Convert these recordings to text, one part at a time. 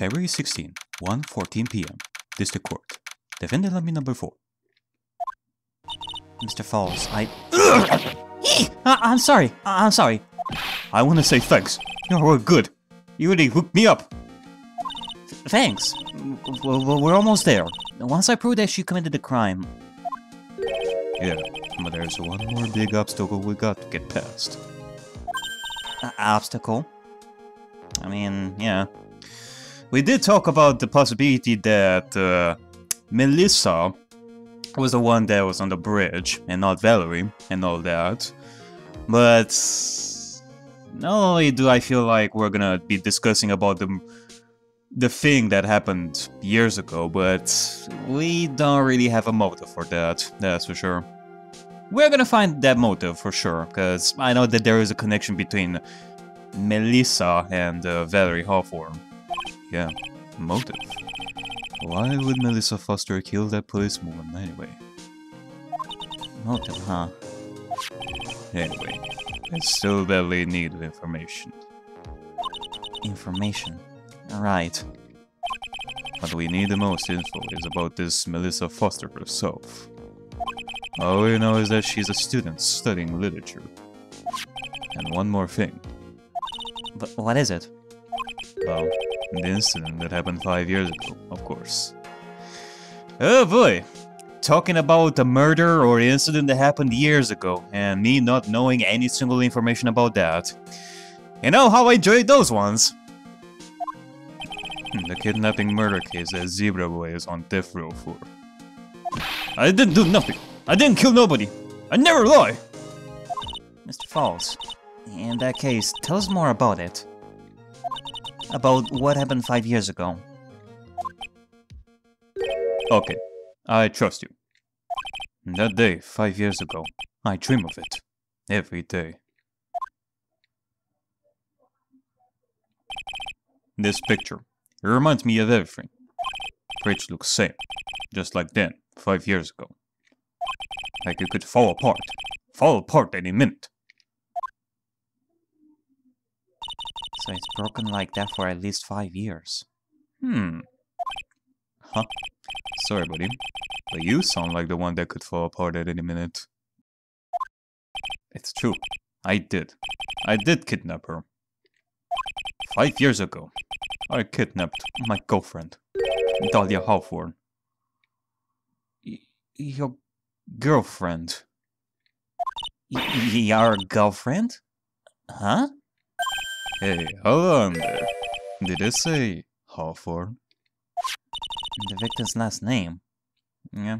February 16, 1.14 p.m. District Court. Defendant lobby number 4. Mr. Fawles, I... I I'm sorry. I- I'm sorry. I want to say thanks. You were good. You really hooked me up. Thanks. We're almost there. Once I prove that she committed the crime, Yeah, but there's one more big obstacle we got to get past. uh, obstacle. I mean, yeah. We did talk about the possibility that uh, Melissa was the one that was on the bridge and not Valerie and all that. But not only do I feel like we're gonna be discussing about the the thing that happened years ago, but we don't really have a motive for that. That's for sure. We're gonna find that motive for sure, because I know that there is a connection between Melissa and uh, Valerie Hawthorne. Yeah, motive. Why would Melissa Foster kill that policewoman anyway? Motive, huh? Anyway, I still badly need information. Information. Right. What we need the most info is about this Melissa Foster herself. All we know is that she's a student studying literature. And one more thing. But what is it? Well, the incident that happened five years ago, of course. Oh boy! Talking about a murder or incident that happened years ago, and me not knowing any single information about that. You know how I enjoyed those ones! Hmm, The kidnapping murder case that Zebra Boy is on death row for. I didn't do nothing! I didn't kill nobody! I never lie! Mr. Fawles, in that case, tell us more about it. About what happened five years ago. Okay, I trust you. That day, five years ago, I dream of it. Every day. This picture, it reminds me of everything. Bridge looks same, just like then, five years ago. Like it could fall apart. Fall apart any minute. It's broken like that for at least five years. Hmm. Huh. Sorry, buddy. But you sound like the one that could fall apart at any minute. It's true. I did. I did kidnap her. Five years ago, I kidnapped my girlfriend, Dahlia Hawthorne. Y- your girlfriend? Y- your girlfriend? Huh? Hey, hold on there. Did it say Hawthorne? The victim's last name. Yeah.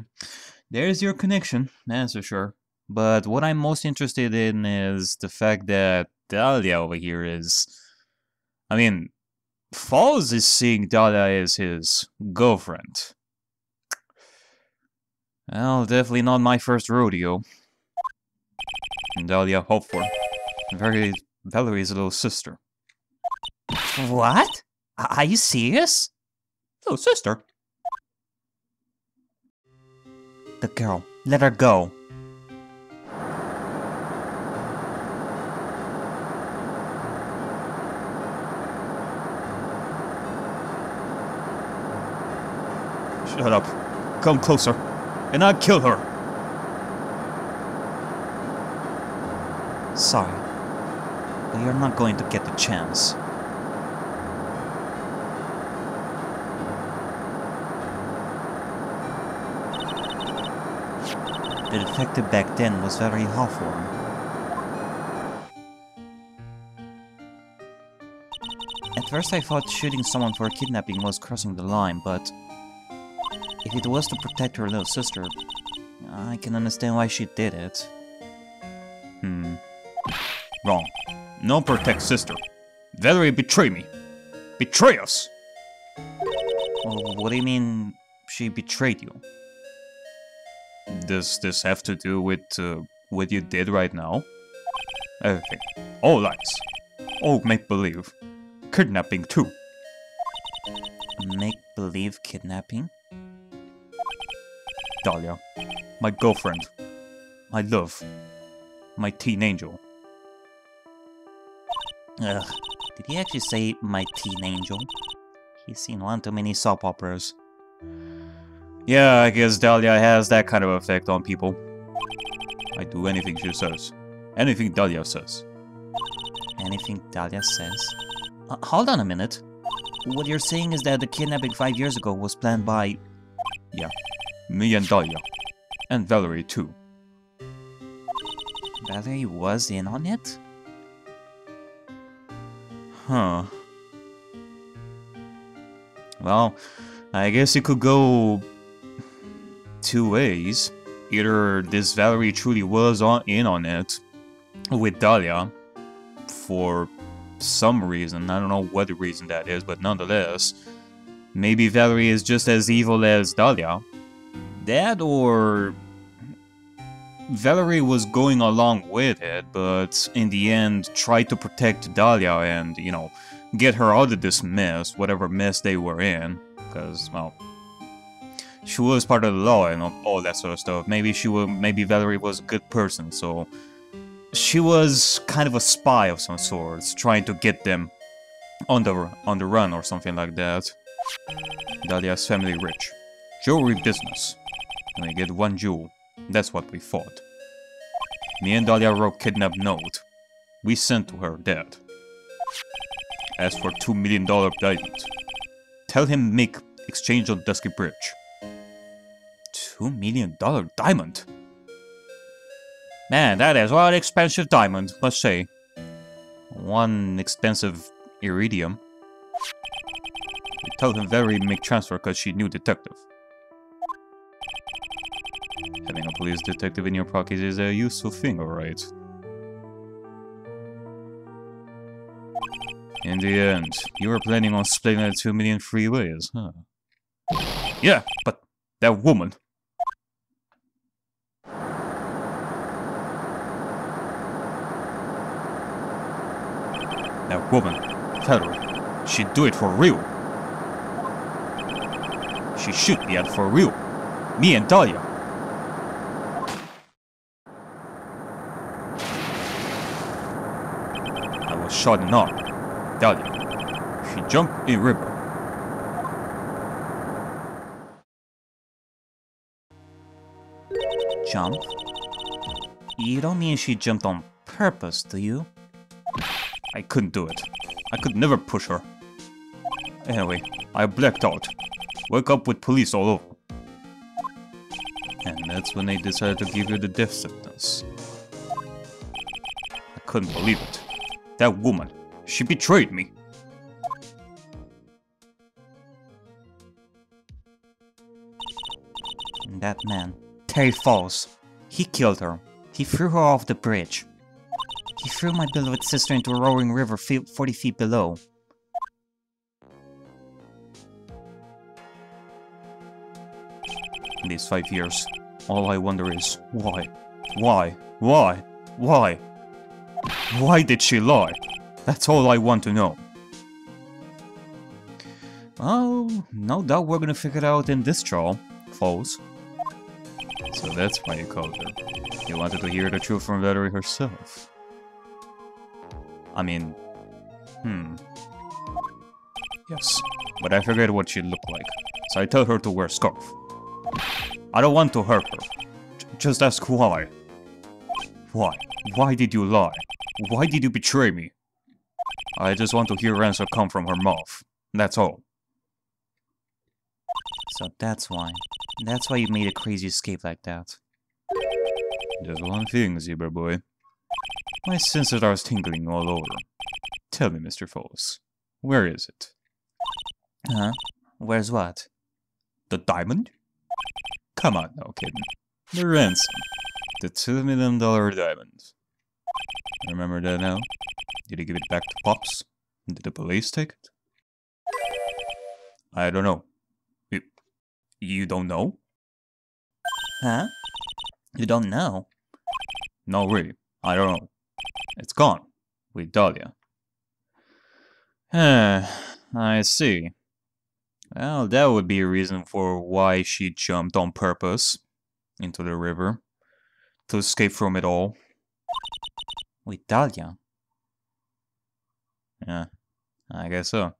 There's your connection, that's for sure. But what I'm most interested in is the fact that Dahlia over here is. I mean, Fawles is seeing Dahlia as his girlfriend. Well, definitely not my first rodeo. Dahlia Hawthorne. Very Valerie's little sister. What? Are you serious? Little sister? The girl. Let her go. Shut up. Come closer. And I'll kill her. Sorry. But you're not going to get the chance. The detective back then was very Hawthorne. At first I thought shooting someone for kidnapping was crossing the line, but if it was to protect her little sister, I can understand why she did it. Hmm. Wrong. No protect sister. Valerie betrayed me. Betray us. Well, what do you mean she betrayed you? Does this have to do with uh, what you did right now? Everything. All lies. All make believe. Kidnapping too. Make believe kidnapping? Dahlia. My girlfriend. My love. My teen angel. Ugh. Did he actually say my teen angel? He's seen one too many soap operas. Yeah, I guess Dahlia has that kind of effect on people. I do anything she says. Anything Dahlia says. Anything Dahlia says? Uh, hold on a minute. What you're saying is that the kidnapping five years ago was planned by... Yeah, me and Dahlia. And Valerie too. Valerie was in on it? Huh. Well, I guess it could go two ways. Either this Valerie truly was on in on it with Dahlia for some reason. I don't know what the reason that is, but nonetheless, maybe Valerie is just as evil as Dahlia. That or Valerie was going along with it, but in the end tried to protect Dahlia and, you know, get her out of this mess, whatever mess they were in. Because, well, she was part of the law and all that sort of stuff. Maybe she was, maybe Valerie was a good person, so she was kind of a spy of some sorts, trying to get them on the on the run or something like that. Dahlia's family rich, jewelry business, and we get one jewel. That's what we fought. Me and Dahlia wrote kidnap note. We sent to her dead. Ask for two million dollar diamond. Tell him make exchange on Dusky Bridge. Two million dollar diamond? Man, that is one expensive diamond, must say. One expensive iridium. Told him very make transfer because she knew detective. Having a police detective in your pocket is a useful thing, alright. In the end, you were planning on splitting the two million three ways, huh? Yeah, but that woman. That woman, Valerie, she'd do it for real. She should be out for real. Me and Dahlia. I was shot in arm. Dahlia. She jumped in river. Jump? You don't mean she jumped on purpose, do you? I couldn't do it. I could never push her. Anyway, I blacked out. Woke up with police all over. And that's when they decided to give her the death sentence. I couldn't believe it. That woman, she betrayed me. That man, Terry Fawles, he killed her. He threw her off the bridge. He threw my beloved sister into a roaring river 40 feet below. In these five years, all I wonder is why? Why? Why? Why? Why did she lie? That's all I want to know. Well, no doubt we're gonna figure it out in this trial, Fawles. So that's why you called her. You wanted to hear the truth from Valerie herself. I mean, hmm. Yes, but I forget what she looked like, so I tell her to wear a scarf. I don't want to hurt her. J just ask why. Why? Why did you lie? Why did you betray me? I just want to hear an answer come from her mouth. That's all. So that's why. That's why you made a crazy escape like that. Just one thing, Zebra Boy. My senses are tingling all over. Tell me, Mr. Fawles, where is it? Huh? Where's what? The diamond? Come on now, kid. The ransom. The two million dollar diamond. Remember that now? Did he give it back to Pops? Did the police take it? I don't know. You, you don't know? Huh? You don't know? No, really. I don't know. It's gone. With Dahlia. Eh, I see. Well, that would be a reason for why she jumped on purpose into the river. To escape from it all. With Dahlia? Yeah, I guess so.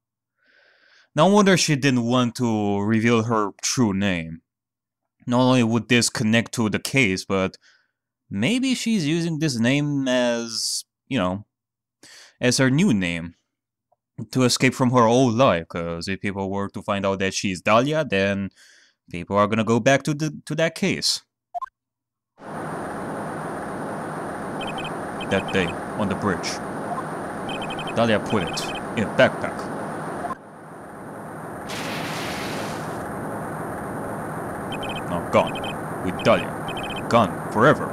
No wonder she didn't want to reveal her true name. Not only would this connect to the case, but maybe she's using this name as, you know, as her new name to escape from her old life. Because if people were to find out that she's Dahlia, then people are gonna go back to the to that case. That day on the bridge, Dahlia put it in a backpack. Now gone with Dahlia, gone forever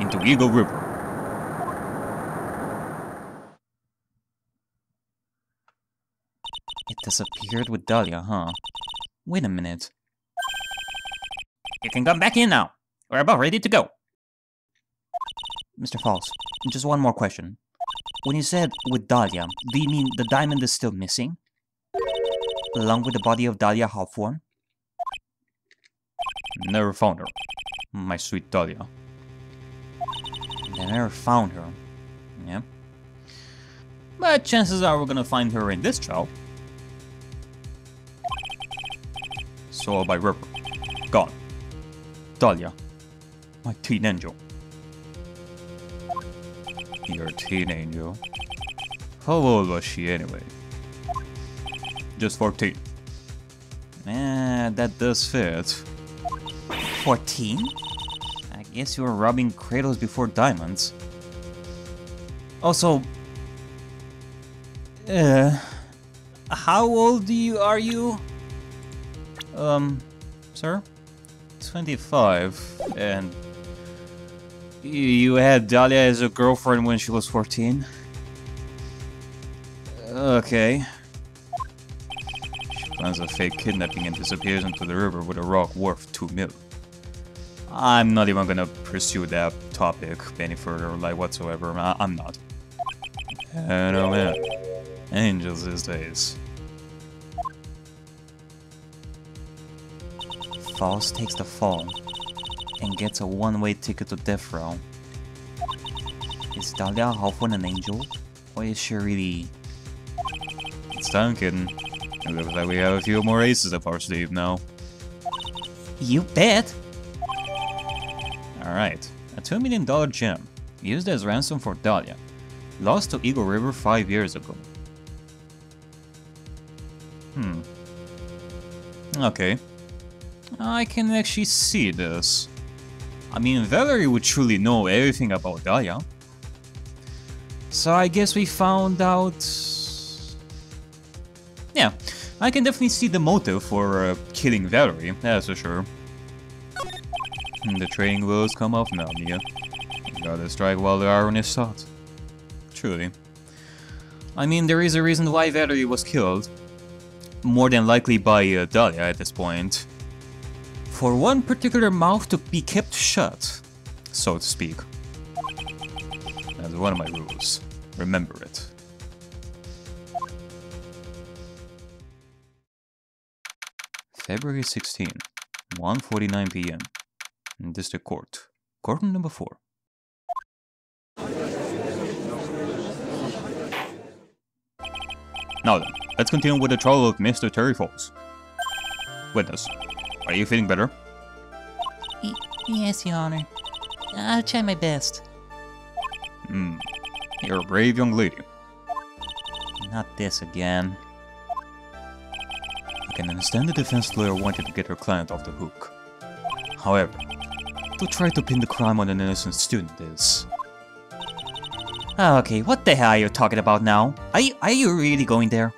into Eagle River. It disappeared with Dahlia, huh? Wait a minute. You can come back in now. We're about ready to go. Mr. Fawles, just one more question. When you said with Dahlia, do you mean the diamond is still missing? Along with the body of Dahlia Hawthorne? Never found her. My sweet Dahlia. They never found her. Yeah. But chances are we're gonna find her in this trial. Soil by river. Gone. Dahlia. My teen angel. Your teen angel. How old was she anyway? Just 14. Eh, that does fit. 14? I guess you were robbing cradles before diamonds. Also, uh, how old are you? Um, sir? 25, and you had Dahlia as a girlfriend when she was 14? Okay. She plans a fake kidnapping and disappears into the river with a rock worth 2 mil. I'm not even gonna pursue that topic any further, like whatsoever. I- I'm not. And oh man, angels these days. Fawles takes the fall and gets a one-way ticket to death row. Is Dahlia Hawthorne an angel? Or is she really... It's time, kitten. It looks like we have a few more aces up our sleeve now. You bet! Alright, a $2 million gem, used as ransom for Dahlia, lost to Eagle River 5 years ago. Hmm. Okay. I can actually see this. I mean, Valerie would truly know everything about Dahlia. So I guess we found out... Yeah, I can definitely see the motive for uh, killing Valerie, that's for sure. The training wheels come off now, Mia. You gotta strike while the iron is hot. Truly. I mean, there is a reason why Valerie was killed. More than likely by uh, Dahlia at this point. For one particular mouth to be kept shut, so to speak. That's one of my rules. Remember it. February 16, 1.49 p.m. District Court. Court number 4. Now then, let's continue with the trial of Mr. Terry Fawles. Witness, are you feeling better? Y yes, Your Honor. I'll try my best. Hmm, you're a brave young lady. Not this again. I can understand the defense lawyer wanted to get her client off the hook. However, to try to pin the crime on an innocent student is... Ah, Okay, what the hell are you talking about now? Are you, are you really going there?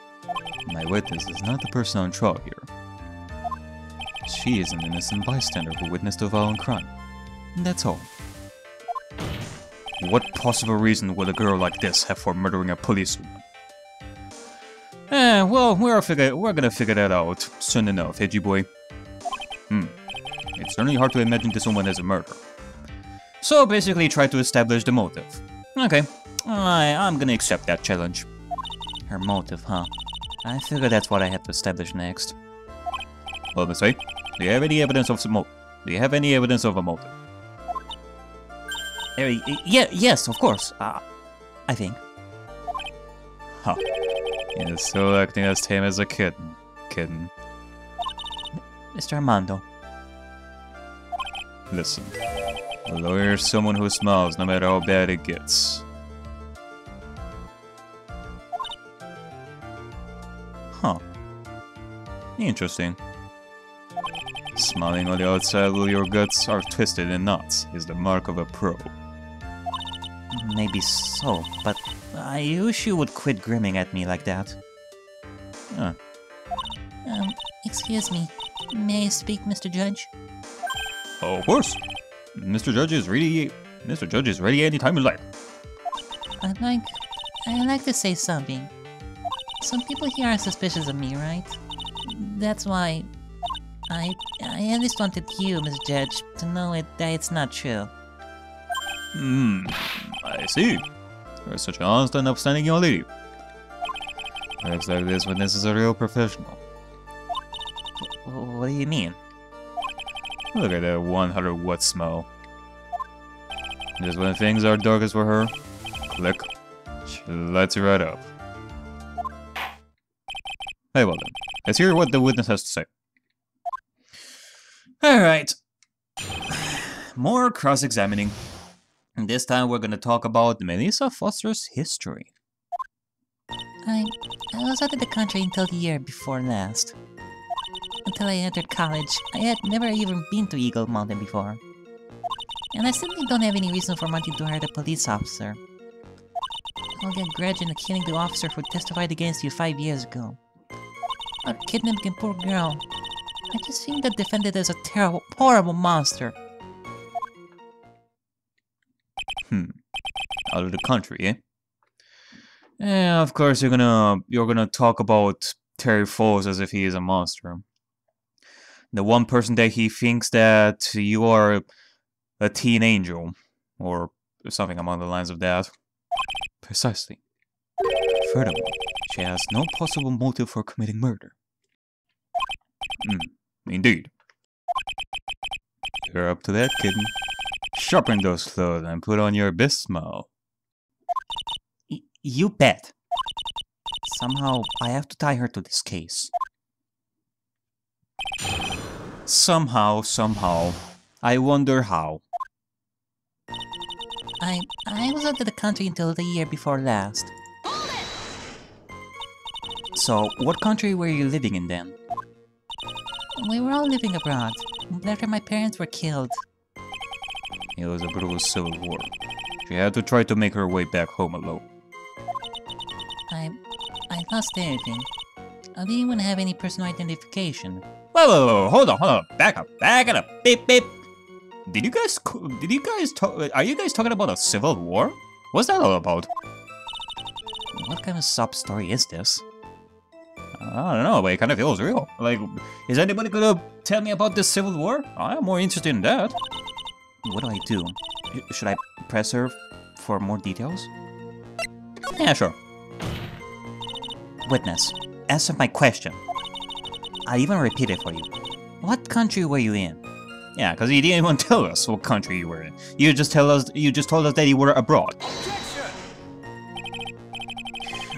My witness is not the person on trial here. She is an innocent bystander who witnessed a violent crime. That's all. What possible reason would a girl like this have for murdering a policewoman? Eh, well, we're, we're gonna figure that out soon enough, Edgy boy. Hmm. It's certainly hard to imagine this woman as a murderer. So basically try to establish the motive. Okay, I, I'm gonna accept that challenge. Her motive, huh? I figure that's what I have to establish next. Well, Miss Fey, do you have any evidence of smoke? Do you have any evidence of a motive? Uh, yeah, yes, of course. Uh, I think. Huh. You're still acting as tame as a kitten. Kitten. Mr. Armando, Listen. A lawyer is someone who smiles no matter how bad it gets. Huh. Interesting. Smiling on the outside while your guts are twisted in knots is the mark of a pro. maybe so, but I wish you would quit grinning at me like that. Huh. Um, excuse me. May I speak, Mr. Judge? Oh, of course. Mr. Judge is ready. Mr. Judge is ready anytime you like. I'd like... I'd like to say something. Some people here are suspicious of me, right? That's why... I... I at least wanted you, Mr. Judge, to know it that it's not true. Hmm, I see. You're such an honest and upstanding young lady. Looks like this witness is a real professional. What do you mean? Look at that 100 watt smile. Just when things are darkest for her, click, she lights you right up. Hey, well then, let's hear what the witness has to say. Alright. More cross-examining. This time we're gonna talk about Melissa Foster's history. I... I was out of the country until the year before last. Until I entered college, I had never even been to Eagle Mountain before. And I certainly don't have any reason for wanting to hire a police officer. Hold a grudge in killing the officer who testified against you five years ago. Or kidnapping a poor girl. I just think the defendant is a terrible, horrible monster. Hmm. Out of the country, eh? Yeah, of course you're gonna you're gonna talk about Terry Fawles as if he is a monster. The one person that he thinks that you are a teen angel, or something along the lines of that. Precisely. Furthermore, she has no possible motive for committing murder. Hmm, indeed. You're up to that, kitten. Sharpen those clothes and put on your best smile. Y- you bet. Somehow, I have to tie her to this case. Somehow, somehow. I wonder how. I I was out of the country until the year before last. So, what country were you living in then? We were all living abroad. After my parents were killed. It was a brutal civil war. She had to try to make her way back home alone. I I lost everything. I didn't even have any personal identification. Whoa, whoa, whoa, hold on, hold on, back up, back it up, beep, beep. Did you guys, did you guys talk, are you guys talking about a civil war? What's that all about? What kind of sob story is this? I don't know, but it kind of feels real. Like, is anybody gonna tell me about this civil war? I'm more interested in that. What do I do? Should I press her for more details? Yeah, sure. Witness, answer my question. I even repeat it for you. What country were you in? Yeah, because you didn't even tell us what country you were in. You just tell us, you just told us that you were abroad.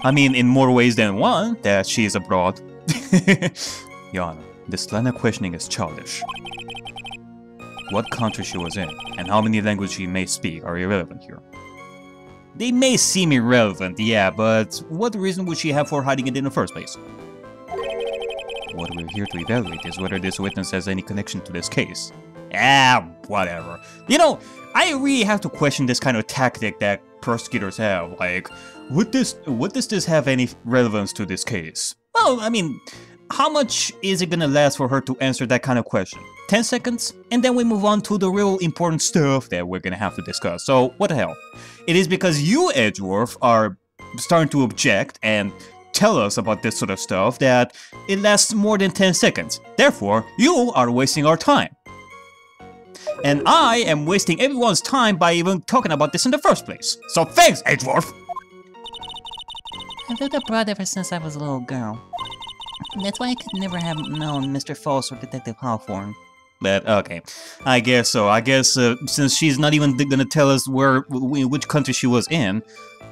I mean, in more ways than one, that she is abroad. Honor, this line of questioning is childish. What country she was in, and how many languages she may speak are irrelevant here. They may seem irrelevant, yeah, but what reason would she have for hiding it in the first place? What we're here to evaluate is whether this witness has any connection to this case. Ah, whatever. You know, I really have to question this kind of tactic that prosecutors have. Like, would this would this this have any relevance to this case? Well, I mean, how much is it gonna last for her to answer that kind of question? 10 seconds? And then we move on to the real important stuff that we're gonna have to discuss. So, what the hell? It is because you, Edgeworth, are starting to object and tell us about this sort of stuff that it lasts more than 10 seconds. Therefore, you are wasting our time. And I am wasting everyone's time by even talking about this in the first place. So thanks, Edgeworth! I've lived abroad ever since I was a little girl. That's why I could never have known Mr. Fawles or Detective Hawthorne. But okay, I guess so. I guess uh, since she's not even gonna tell us where, which country she was in,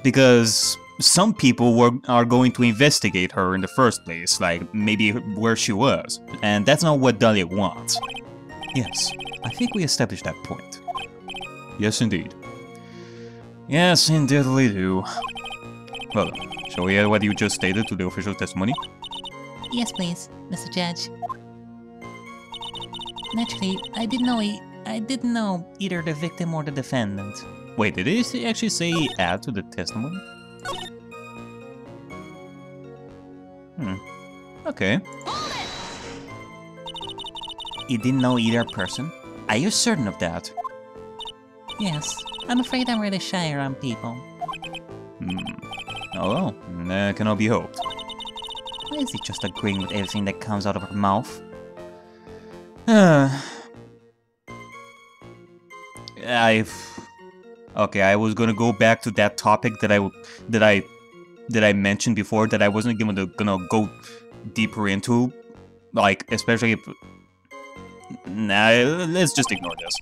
because some people were are going to investigate her in the first place, like maybe where she was, and that's not what Dahlia wants. Yes, I think we established that point. Yes, indeed. Yes, indeed we do. Well, shall we add what you just stated to the official testimony? Yes, please, Mr. Judge. Naturally, I didn't know he, I didn't know either the victim or the defendant. Wait, did he actually say add to the testimony? Hmm. Okay. You didn't know either person? Are you certain of that? Yes, I'm afraid I'm really shy around people. Hmm. Oh well, that can all be hoped. Why is he just agreeing with everything that comes out of her mouth? I've okay. I was gonna go back to that topic that I that I that I mentioned before that I wasn't gonna gonna go deeper into, like especially if. Nah, let's just ignore this.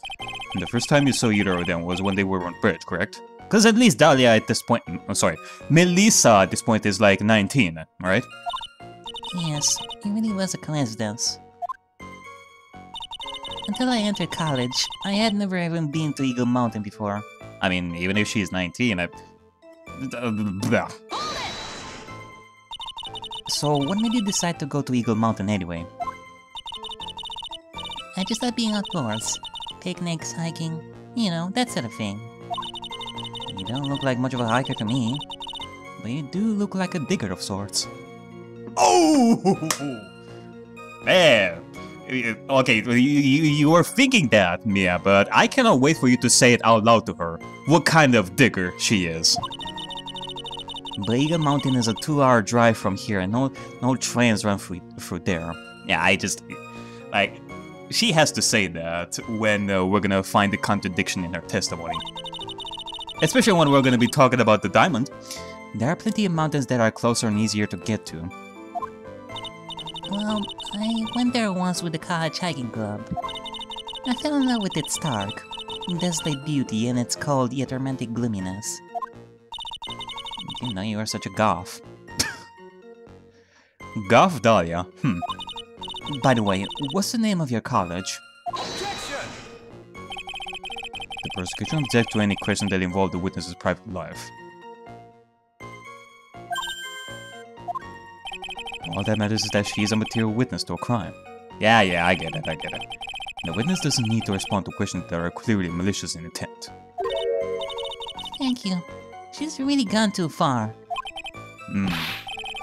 The first time you saw either of them was when they were on bridge, correct? Because at least Dahlia at this point, I'm sorry, Melissa at this point is like 19, right? Yes, it really was a coincidence. Until I entered college, I had never even been to Eagle Mountain before. I mean, even if she's 19, I... So, what made you decide to go to Eagle Mountain anyway? I just like being outdoors. Picnics, hiking, you know, that sort of thing. You don't look like much of a hiker to me, but you do look like a digger of sorts. Oh! Man! Okay, you, you, you were thinking that, Mia, but I cannot wait for you to say it out loud to her. What kind of digger she is. Eagle Mountain is a two-hour drive from here, and no no trains run through, through there. Yeah, I just... Like, she has to say that when uh, we're gonna find the contradiction in her testimony. Especially when we're gonna be talking about the diamond. There are plenty of mountains that are closer and easier to get to. Well, I went there once with the college hiking club. I fell in love with its stark, desolate beauty and its cold yet romantic gloominess. You know you are such a goth. Goth Dahlia? Hmm. By the way, what's the name of your college? Objection! The prosecution objects to any question that involved the witness's private life. All that matters is that she is a material witness to a crime. Yeah, yeah, I get it, I get it. The witness doesn't need to respond to questions that are clearly malicious in intent. Thank you. She's really gone too far. Hmm.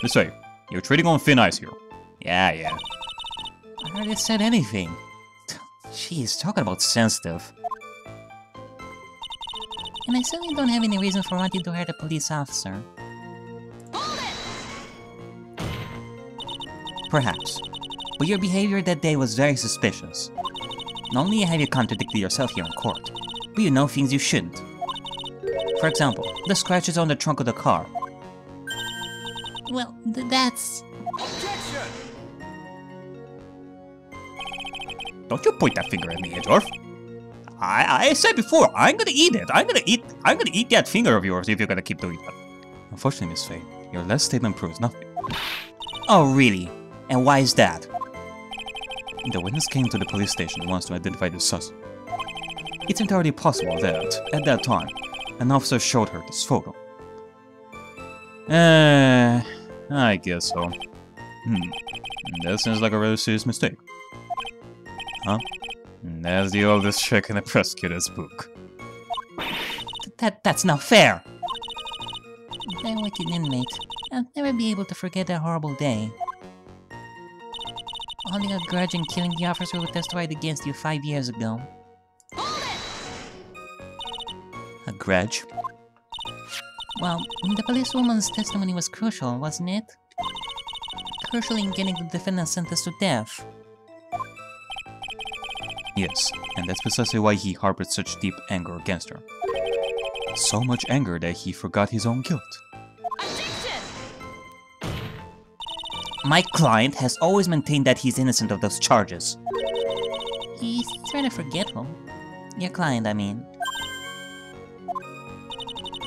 This way. You're treading on thin ice here. Yeah, yeah. I hardly said anything. Jeez, talking about sensitive. And I certainly don't have any reason for wanting to hurt a police officer. Perhaps. But your behavior that day was very suspicious. Not only have you contradicted yourself here in court, but you know things you shouldn't. For example, the scratches on the trunk of the car. Well, th that's... Don't you point that finger at me, Edgeworth. I, I said before, I'm gonna eat it. I'm gonna eat I'm gonna eat that finger of yours if you're gonna keep doing that. Unfortunately, Miss Fey, your last statement proves nothing. Oh, really? And why is that? The witness came to the police station once to identify the suspect. It's entirely possible that, at that time, an officer showed her this photo. Uh, I guess so. Hmm. That sounds like a rather serious mistake. Huh? That's the oldest trick in the prosecutor's book. That that's not fair! That wicked inmate. I'll never be able to forget that horrible day. Holding a grudge and killing the officer who testified against you five years ago. A grudge? Well, the policewoman's testimony was crucial, wasn't it? Crucial in getting the defendant sentenced to death. Yes, and that's precisely why he harbored such deep anger against her. So much anger that he forgot his own guilt. My client has always maintained that he's innocent of those charges. He seems rather forgetful. Your client, I mean.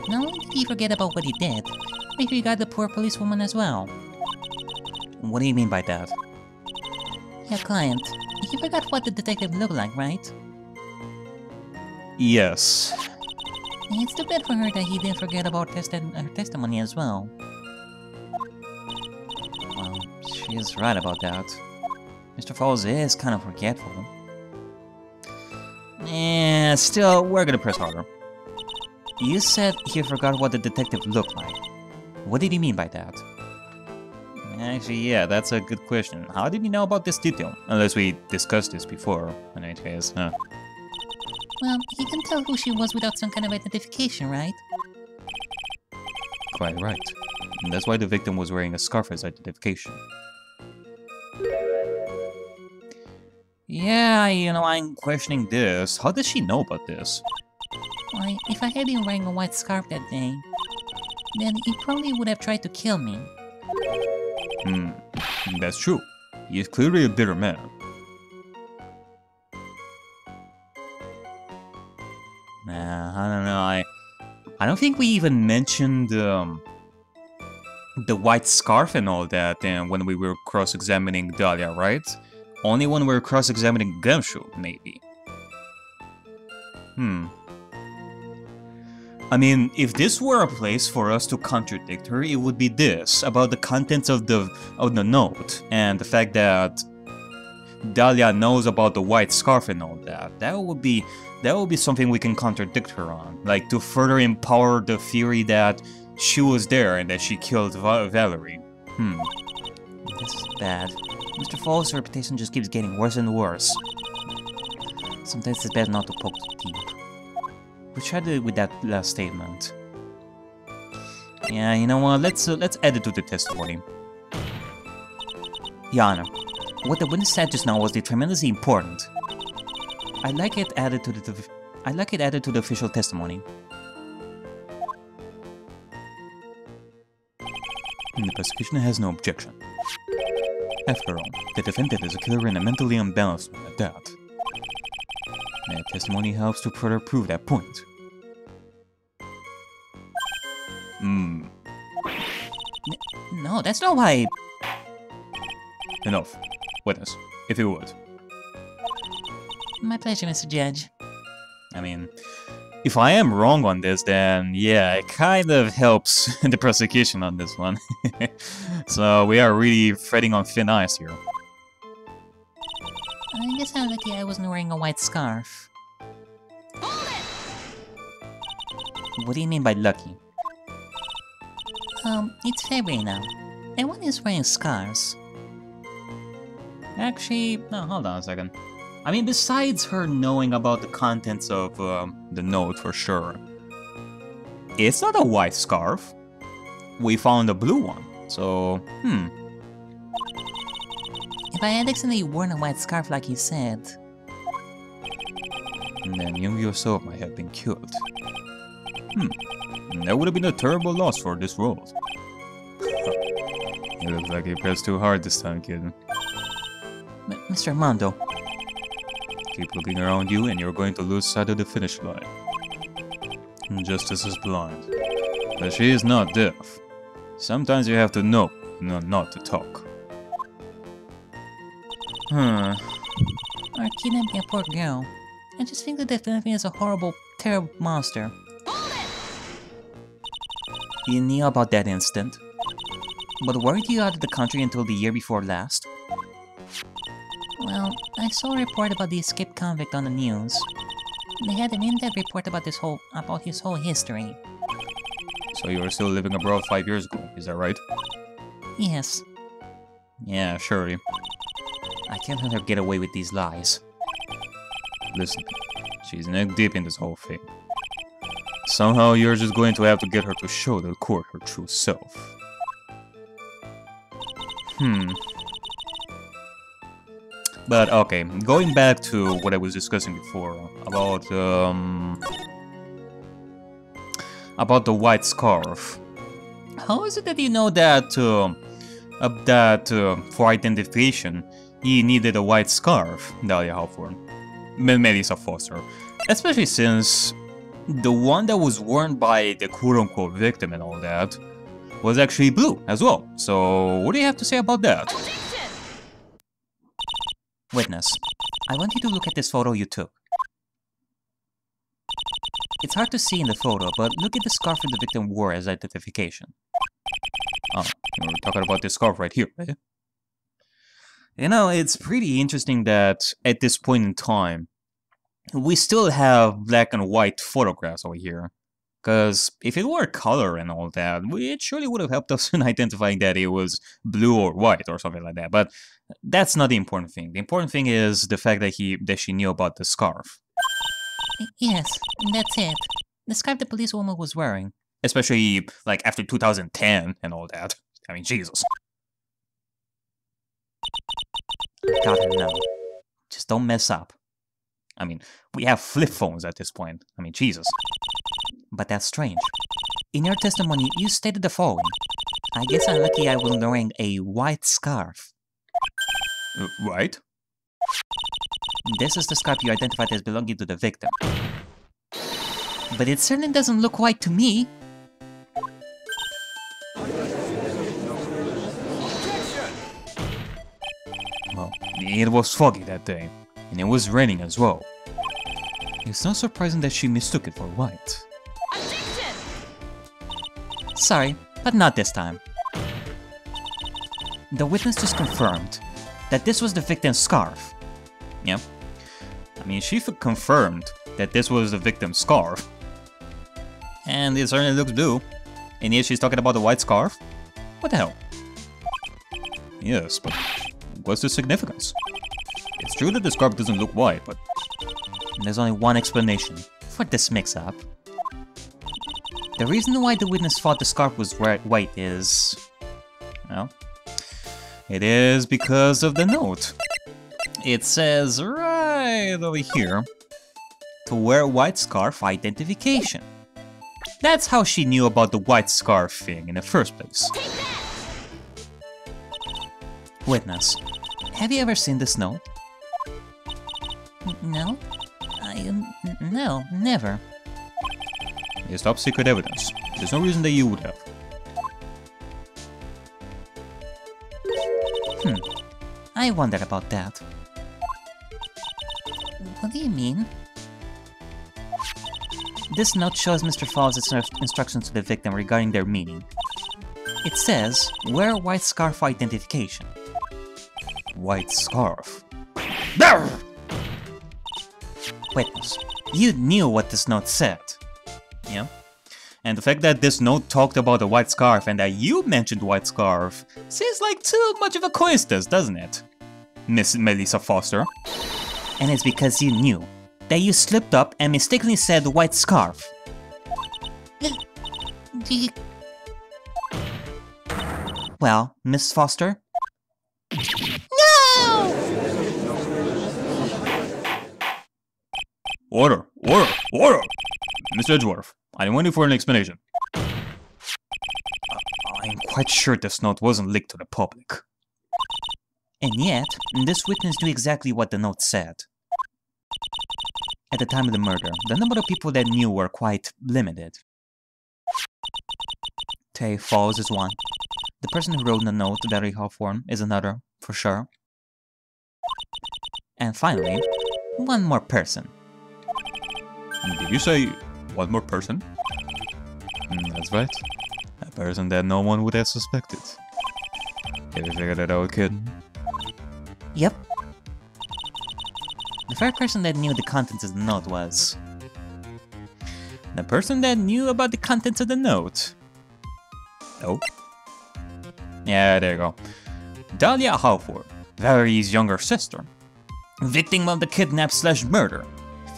Not only did he forget about what he did, if he got the poor policewoman as well. What do you mean by that? Your client. You forgot what the detective looked like, right? Yes. It's too bad for her that he didn't forget about testi her testimony as well. Well, she is right about that. Mr. Fawles is kind of forgetful. Yeah, still, we're gonna press harder. You said he forgot what the detective looked like. What did he mean by that? Actually, yeah, that's a good question. How did he know about this detail? Unless we discussed this before, in any case, huh? Well, he can tell who she was without some kind of identification, right? Quite right. And that's why the victim was wearing a scarf as identification. Yeah, you know, I'm questioning this. How does she know about this? Why, if I had been wearing a white scarf that day, then he probably would have tried to kill me. Hmm, that's true. He is clearly a bitter man. Nah, I don't know. I, I don't think we even mentioned um, the white scarf and all that. And when we were cross-examining Dahlia, right? Only when we were cross-examining Gumshoe, maybe. Hmm. I mean, if this were a place for us to contradict her, it would be this about the contents of the of the note and the fact that Dahlia knows about the white scarf and all that. That would be that would be something we can contradict her on, like to further empower the theory that she was there and that she killed Va Valerie. Hmm. This is bad. Mr. Fawles' reputation just keeps getting worse and worse. Sometimes it's better not to poke too deep. We tried it with that last statement. Yeah, you know what? Let's uh, let's add it to the testimony. Yana, what the witness said just now was tremendously important. I like it added to the I like it added to the official testimony. The prosecution has no objection. After all, the defendant is a killer and a mentally unbalanced one at that. Testimony helps to further prove that point. Hmm. No, that's not why. Enough. Witness, if you would. My pleasure, Mr. Judge. I mean, if I am wrong on this, then yeah, it kind of helps the prosecution on this one. so we are really treading on thin ice here. I guess I'm lucky I wasn't wearing a white scarf. What do you mean by lucky? Um, it's February now. Everyone is wearing scarves. Actually, no, hold on a second. I mean, besides her knowing about the contents of um, the note for sure, it's not a white scarf. We found a blue one, so, hmm. If I had accidentally worn a white scarf like you said... Then you yourself might have been killed. Hmm. That would have been a terrible loss for this world. it looks like he pressed too hard this time, kid. M Mr. Armando. Keep looking around you and you're going to lose sight of the finish line. Justice is blind. But she is not deaf. Sometimes you have to know, not, not to talk. Hmm. Or kidnapping a poor girl. I just think that definitely is a horrible, terrible monster. You knew about that incident. But weren't you out of the country until the year before last? Well, I saw a report about the escaped convict on the news. They had an in-depth report about this whole about his whole history. So you were still living abroad five years ago, is that right? Yes. Yeah, surely. I can't let her get away with these lies. Listen, she's neck deep in this whole thing. Somehow you're just going to have to get her to show the court her true self. Hmm. But okay, going back to what I was discussing before about um about the white scarf. How is it that you know that uh, that uh, for identification he needed a white scarf, Dahlia Hawthorne, Melissa Foster, especially since the one that was worn by the quote-unquote victim and all that was actually blue as well. So, what do you have to say about that? Witness, I want you to look at this photo you took. It's hard to see in the photo, but look at the scarf the victim wore as identification. Oh, we're talking about this scarf right here, right? You know, it's pretty interesting that at this point in time, we still have black and white photographs over here. Because if it were color and all that, it surely would have helped us in identifying that it was blue or white or something like that. But that's not the important thing. The important thing is the fact that he that she knew about the scarf. Yes, that's it. The scarf the policewoman was wearing. Especially like after 2010 and all that. I mean, Jesus. Got her now. Just don't mess up. I mean, we have flip phones at this point. I mean, Jesus. But that's strange. In your testimony, you stated the following. I guess I'm lucky I was wearing a white scarf. Uh, right? This is the scarf you identified as belonging to the victim. But it certainly doesn't look white to me. Well, it was foggy that day, and it was raining as well. It's not surprising that she mistook it for white. Sorry, but not this time. The witness just confirmed that this was the victim's scarf. Yep. I mean, she confirmed that this was the victim's scarf. And it certainly looks blue. And yet she's talking about the white scarf? What the hell? Yes, but what's the significance? It's true that the scarf doesn't look white, but... There's only one explanation for this mix-up. The reason why the witness thought the scarf was white is... Well... It is because of the note. It says right over here to wear white scarf identification. That's how she knew about the white scarf thing in the first place. Witness, have you ever seen this note? No? I... Um, no, never. It's top secret evidence. There's no reason that you would have. Hmm. I wondered about that. What do you mean? This note shows Mr. Fawles' instructions to the victim regarding their meaning. It says, wear white scarf identification. White scarf? Witness, you knew what this note said. Yeah. And the fact that this note talked about the white scarf and that you mentioned white scarf seems like too much of a coincidence, doesn't it? Miss Melissa Foster. And it's because you knew that you slipped up and mistakenly said white scarf. Well, Miss Foster? Order! Order! Order! Mr. Edgeworth, I'm waiting for an explanation. I'm quite sure this note wasn't leaked to the public. And yet, this witness knew exactly what the note said. At the time of the murder, the number of people that knew were quite limited. Terry Fawles is one. The person who wrote the note, to Barry Hawthorne, is another, for sure. And finally, one more person. Did you say one more person? Mm, that's right. A person that no one would have suspected. Have you figured that out, kid? Yep. The first person that knew the contents of the note was... The person that knew about the contents of the note. Oh. Yeah, there you go. Dahlia Hawthorne, Valerie's younger sister. Victim of the kidnap slash murder.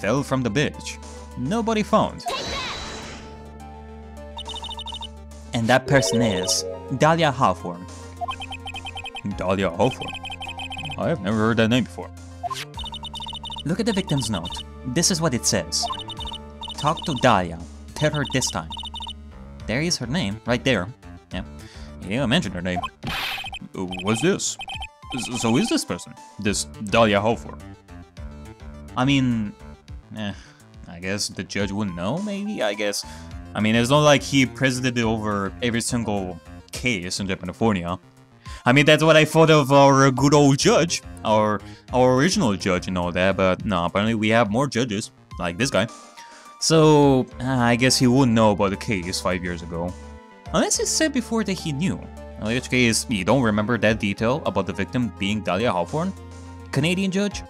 Fell from the bridge. Nobody found. And that person is Dahlia Hawthorne. Dahlia Hawthorne? I have never heard that name before. Look at the victim's note. This is what it says. Talk to Dahlia. Tell her this time. There is her name, right there. Yeah, yeah, I mentioned her name. What's this? So is this person? This Dahlia Hawthorne? I mean, eh, I guess the judge wouldn't know, maybe, I guess. I mean, it's not like he presided over every single case in Japanifornia. I mean, that's what I thought of our good old judge, our our original judge and all that, but no, apparently we have more judges, like this guy. So, I guess he wouldn't know about the case five years ago. Unless he said before that he knew. In which case, you don't remember that detail about the victim being Dahlia Hawthorne? Canadian judge?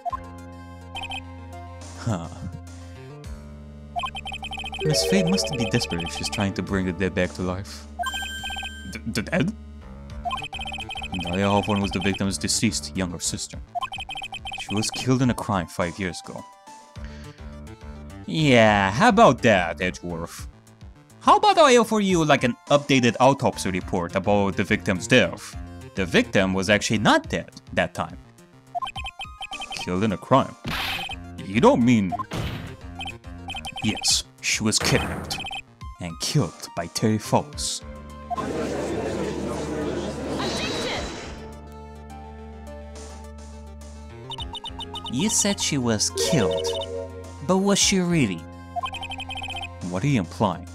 Huh. Miss Fey must be desperate if she's trying to bring the dead back to life. D the dead? Dahlia Hawthorne was the victim's deceased younger sister. She was killed in a crime five years ago. Yeah, how about that, Edgeworth? How about I offer you like an updated autopsy report about the victim's death? The victim was actually not dead that time. Killed in a crime? You don't mean... Yes, she was kidnapped and killed by Terry Fawles. You said she was killed. But was she really? What are you implying?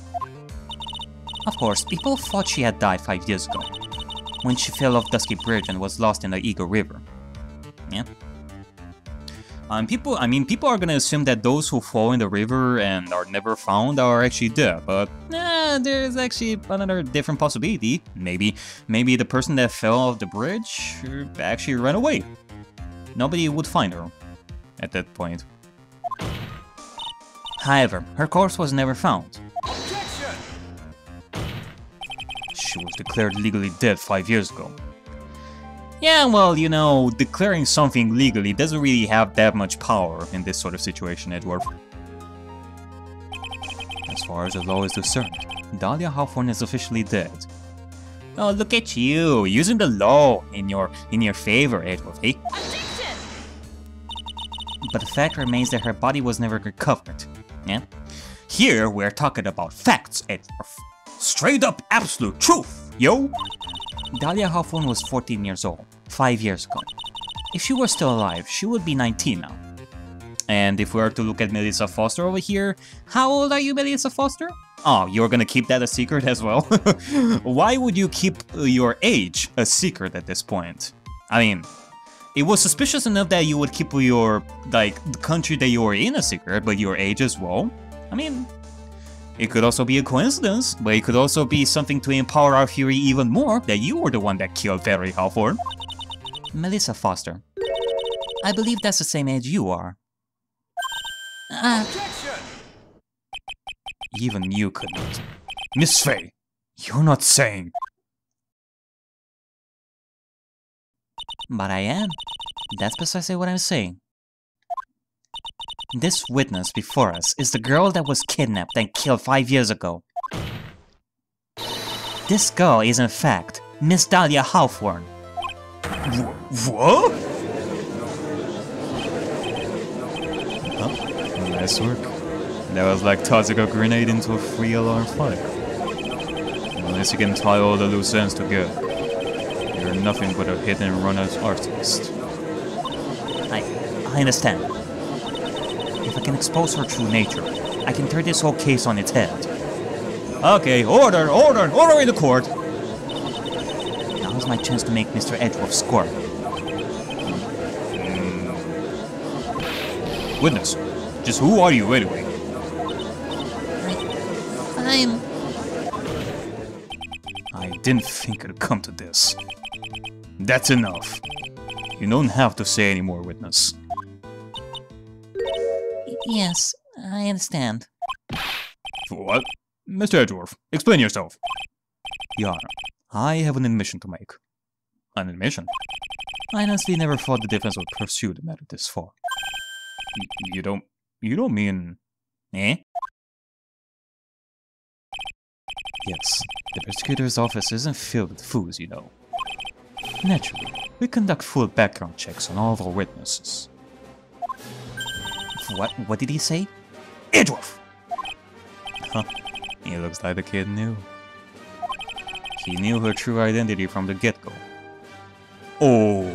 Of course, people thought she had died five years ago, when she fell off Dusky Bridge and was lost in the Eagle River. Yeah. Um, people, I mean, people are gonna assume that those who fall in the river and are never found are actually dead, but eh, there's actually another different possibility. Maybe, maybe the person that fell off the bridge actually ran away. Nobody would find her at that point. However, her corpse was never found. She was declared legally dead five years ago. Yeah, well, you know, declaring something legally doesn't really have that much power in this sort of situation, Edward. As far as the law is concerned, Dahlia Hawthorne is officially dead. Oh, look at you, using the law in your in your favor, Edward, eh? But the fact remains that her body was never recovered. Yeah? Here, we're talking about facts, Edward. Straight up absolute truth, yo! Dahlia Hawthorne was 14 years old, 5 years ago. If she were still alive, she would be 19 now. And if we were to look at Melissa Foster over here, how old are you, Melissa Foster? Oh, you're gonna keep that a secret as well? Why would you keep your age a secret at this point? I mean, it was suspicious enough that you would keep your, like, the country that you were in a secret, but your age as well? I mean, it could also be a coincidence, but it could also be something to empower our theory even more that you were the one that killed Terry Melissa Foster. I believe that's the same age you are. Uh, Even you couldn't. Miss Fey, you're not saying... but I am. That's precisely what I'm saying. This witness before us is the girl that was kidnapped and killed five years ago. This girl is in fact Miss Dahlia Hawthorne. What? Nice work. That was like tossing a grenade into a free alarm fire. Unless you can tie all the loose ends together. You're nothing but a hit and run artist. I, I understand. If I can expose her true nature, I can turn this whole case on its head. Okay, order, order, order in the court! Now's my chance to make Mr. Edgeworth score. Hmm. Witness, just who are you anyway? I'm... I didn't think it'd come to this. That's enough. You don't have to say any more, witness. Yes, I understand. What? Mr. Edgeworth, explain yourself. Your Honor, I have an admission to make. An admission? I honestly never thought the defense would pursue the matter this far. Y you don't... you don't mean... Eh? Yes, the prosecutor's office isn't filled with fools, you know. Naturally, we conduct full background checks on all of our witnesses. What, what did he say? Edgeworth! Huh, he looks like the kid knew. He knew her true identity from the get-go. Oh!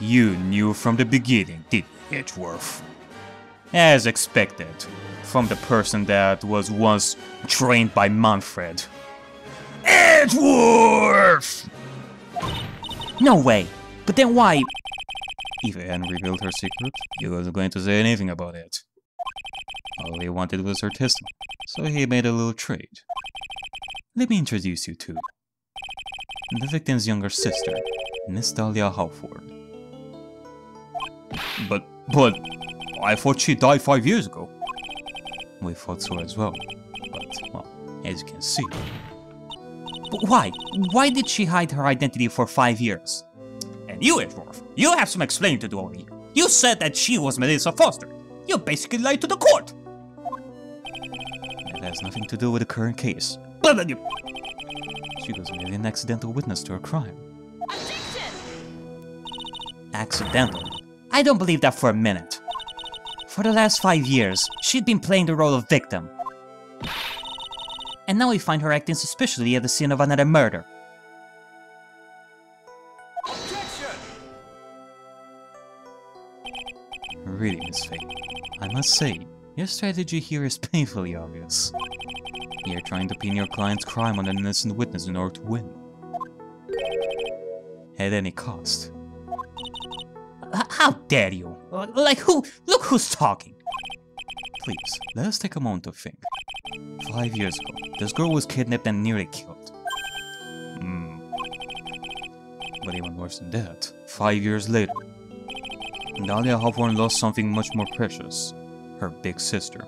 You knew from the beginning, did Edgeworth? As expected, from the person that was once trained by Manfred. Edgeworth! No way! But then why? If Anne revealed her secret, he wasn't going to say anything about it. All he wanted was her testimony, so he made a little trade. Let me introduce you to the victim's younger sister, Miss Dahlia Hawthorne. But, but, I thought she died five years ago. We thought so as well, but, well, as you can see. But why? Why did she hide her identity for five years? And you, Edgeworth, you have some explaining to do over here. You said that she was Melissa Foster. You basically lied to the court. It has nothing to do with the current case. But. She was merely an accidental witness to a crime. Accidental? I don't believe that for a minute. For the last five years, she'd been playing the role of victim. And now we find her acting suspiciously at the scene of another murder. Really, Miss Fey, I must say, your strategy here is painfully obvious. You're trying to pin your client's crime on an innocent witness in order to win. At any cost. How dare you? Like who? Look who's talking. Please, let us take a moment to think. Five years ago, this girl was kidnapped and nearly killed. Hmm. But even worse than that, five years later, Dahlia Hawthorne lost something much more precious. Her big sister.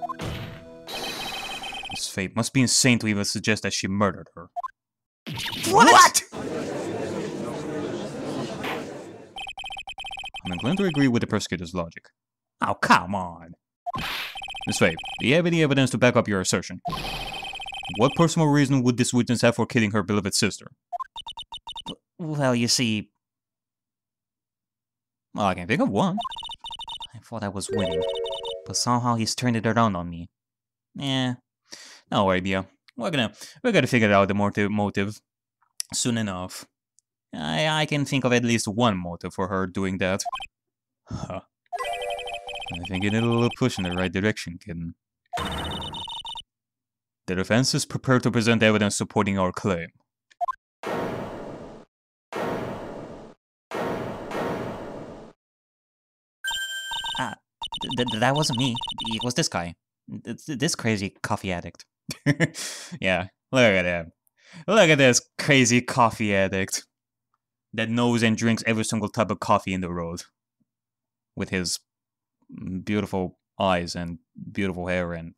Fate must be insane to even suggest that she murdered her. What? I'm inclined to agree with the prosecutor's logic. Oh, come on. Miss Fey, do you have any evidence to back up your assertion? What personal reason would this witness have for killing her beloved sister? Well, you see, Well, I can think of one. I thought I was winning, but somehow he's turned it around on me. Eh, no idea. We're gonna we're gonna figure out the motive motive soon enough. I I can think of at least one motive for her doing that. Huh. I think you need a little push in the right direction, kitten. The defense is prepared to present evidence supporting our claim. Ah, th- th- that wasn't me. It was this guy. Th- This crazy coffee addict. yeah, look at him. Look at this crazy coffee addict that knows and drinks every single type of coffee in the world with his beautiful eyes and beautiful hair and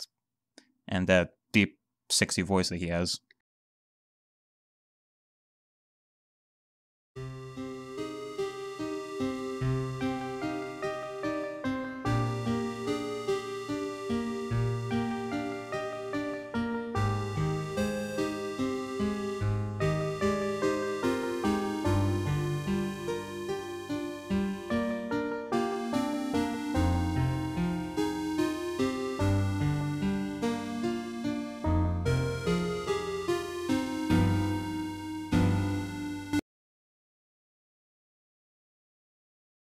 and that deep sexy voice that he has.